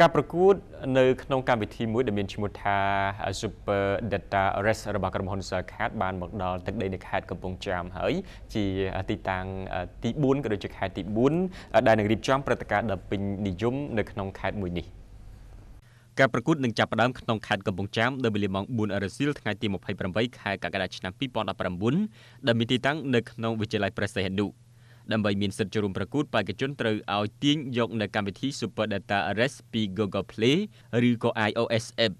ការប្រកួតនៅក្នុងកម្មវិធីមួយដែលមានឈ្មោះថា Super Data Race របស់ក្រុមហ៊ុន Cellcard បានមកដល់ទឹកដីនៅខេត្តកំពង់ចាមហើយជាទីតាំងទី4ក៏ដូចជាខេត្តទី4ដែលនឹងរៀបចំព្រឹត្តិការណ៍ដ៏ពេញនិយមនៅក្នុងខេត្តមួយនេះការប្រកួតនឹងចាប់ផ្ដើមក្នុងខេត្តកំពង់ចាមនៅវេលាម៉ោង4រសៀលថ្ងៃទី28ខែកក្កដាឆ្នាំ2019ដែលមានទីតាំងនៅក្នុងវិទ្យាល័យព្រះសីហនុ ដើម្បីមានសិទ្ធិចូលរួមប្រកួតបេក្ខជនត្រូវឲ្យទាញយកនៅកម្មវិធី Super Data Arrest ពី Google Play ឬក៏ iOS App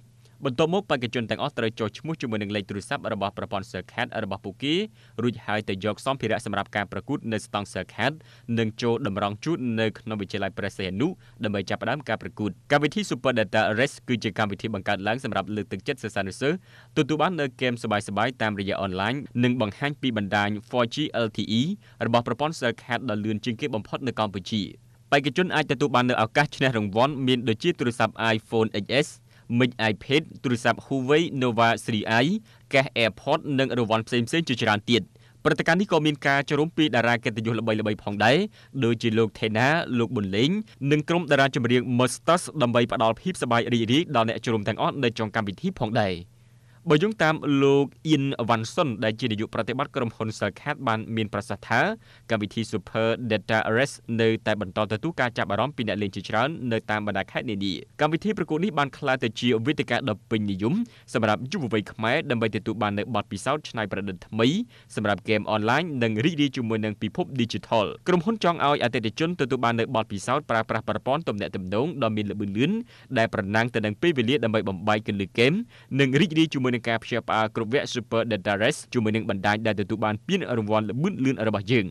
បន្ទាប់មកបេក្ខជនទាំងអស់ត្រូវចុះឈ្មោះជាមួយនឹងលេខទូរស័ព្ទរបស់ប្រព័ន្ធ Cellcard របស់ពួកគេរួចហើយទៅយកសម្ភារៈសម្រាប់ការប្រកួតនៅស្តង់ Cellcard និងចូលតម្រង់ជូតនៅក្នុងវិទ្យាល័យព្រះសីហនុដើម្បីចាប់ផ្ដើមការប្រកួតកម្មវិធី Super Data Race គឺជាកម្មវិធីបង្កើតឡើងសម្រាប់លើកទឹកចិត្តសិស្សានុសិស្សទទួលបាននូវហ្គេមសប្បាយៗតាមរយៈអនឡាញនិងបង្ហាញពីបណ្ដាញ 4G LTE របស់ប្រព័ន្ធ Cellcard ដ៏លឿនជាងគេបំផុតនៅកម្ពុជាបេក្ខជនអាចទទួលបាននូវឱកាសឈ្នះរង្វាន់មានដូចជាទូរស័ព្ទ iPhone XS mic iPad ទូរស័ព្ទ Huawei Nova 3i កេស AirPods និងរង្វាន់ផ្សេងៗជាច្រើនទៀតព្រឹត្តិការណ៍នេះក៏មានការចូលរួមពីតារាកិត្តិយសល្បីៗផងដែរដូចជាលោក Thena លោកប៊ុនលេងនិងក្រុមតារាចម្រៀង Mustard ដើម្បីផ្ដល់ភាពសប្បាយរីករាយដល់អ្នកចូលរួមទាំងអស់នៅ trong កម្មវិធីផងដែរ។ បើយោងតាមលោកអ៊ីនវ៉ាន់សុនដែលជានាយកប្រតិបត្តិក្រុមហ៊ុន Cellcard បានមានប្រសាសន៍ថាកម្មវិធី Super Data Arrest នៅតែបន្តទទួលការចាប់អារម្មណ៍ពីអ្នកលេងជាច្រើននៅតាមបណ្ដាខេត្តនានាកម្មវិធីប្រកួតនេះបានក្លាយទៅជាវេទិកាដ៏ពេញនិយមសម្រាប់យុវវ័យខ្មែរដើម្បីទទួលបាននូវបទពិសោធន៍ច្នៃប្រឌិតថ្មីសម្រាប់ហ្គេមអនឡាញនិងរីករាយជាមួយនឹងពិភព Digital ក្រុមហ៊ុនចង់ឲ្យអតិថិជនទទួលបាននូវបទពិសោធន៍ប្រើប្រាស់ប្រព័ន្ធទំនាក់ទំនងដ៏មានល្បឿនលឿនដែលប្រណាំងទៅនឹងពេលវេលាដើម្បីបំបែកគន្លឹះហ្គេមនិងរីករាយជាមួយជាមួយនឹងការព្យាបាលគ្រប់វគ្គ Super Data Race ជាមួយនឹងបណ្ដាញដែលទទួលបានពានរង្វាន់ល្បឿនលឿនរបស់យើង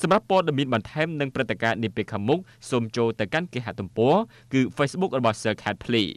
សម្រាប់ព័ត៌មានបន្ថែមនិងព្រឹត្តិការណ៍នាពេលខាងមុខសូមចូលទៅកាន់គេហទំព័រគឺ Facebook របស់ Sir Cat Play